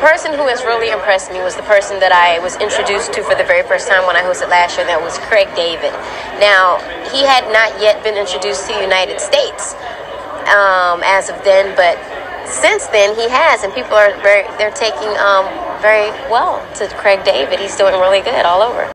person who has really impressed me was the person that I was introduced to for the very first time when I hosted last year. That was Craig David. Now he had not yet been introduced to the United States um, as of then, but since then he has, and people are very they're taking um, very well to Craig David. He's doing really good all over.